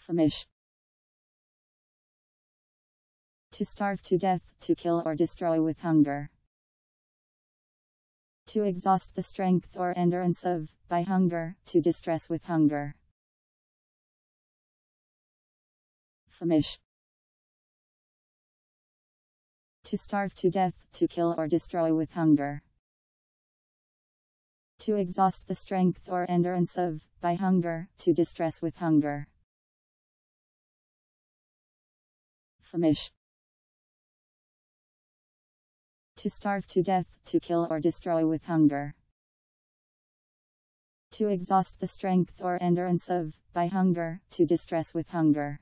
Famish. To starve to death, to kill or destroy with hunger. To exhaust the strength or endurance of, by hunger, to distress with hunger. Famish. To starve to death, to kill or destroy with hunger. To exhaust the strength or endurance of, by hunger, to distress with hunger. To starve to death, to kill or destroy with hunger. To exhaust the strength or endurance of, by hunger, to distress with hunger.